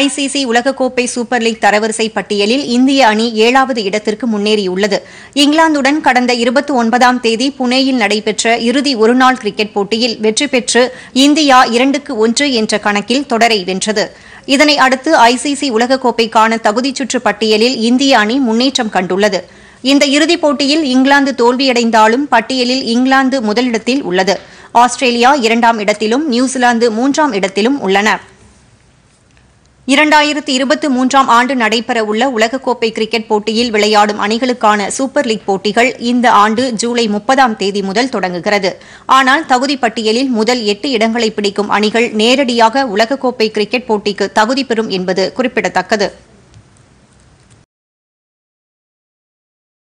ICC உலகக்கோப்பை super league தரவரிசை பட்டியலில் இந்திய அணி ஏழாவது இடத்திற்கு முன்னேறியுள்ளது. இங்கிலாந்துடன் கடந்த இருபத்தி ஒன்பதாம் தேதி புனேயில் நடைபெற்ற இறுதி ஒருநாள் கிரிக்கெட் போட்டியில் வெற்றி பெற்று இந்தியா இரண்டுக்கு ஒன்று என்ற கணக்கில் தொடரை வென்றது. இதனை அடுத்து ஐசிசி உலகக்கோப்பைக்கான தகுதிச்சுற்று பட்டியலில் இந்திய அணி முன்னேற்றம் கண்டுள்ளது. இந்த இறுதிப் போட்டியில் இங்கிலாந்து தோல்வியடைந்தாலும் பட்டியலில் இங்கிலாந்து முதலிடத்தில் உள்ளது. ஆஸ்திரேலியா இரண்டாம் இடத்திலும் நியூசிலாந்து மூன்றாம் இடத்திலும் உள்ளன. இரண்டாயிரத்தி இருபத்தி மூன்றாம் ஆண்டு நடைபெறவுள்ள உலகக்கோப்பை கிரிக்கெட் போட்டியில் விளையாடும் அணிகளுக்கான சூப்பர் லீக் போட்டிகள் இந்த ஆண்டு ஜூலை முப்பதாம் தேதி முதல் தொடங்குகிறது. ஆனால் தகுதி பட்டியலில் முதல் எட்டு இடங்களை பிடிக்கும் அணிகள் நேரடியாக உலகக்கோப்பை கிரிக்கெட் போட்டிக்கு தகுதி பெறும் என்பது குறிப்பிடத்தக்கது.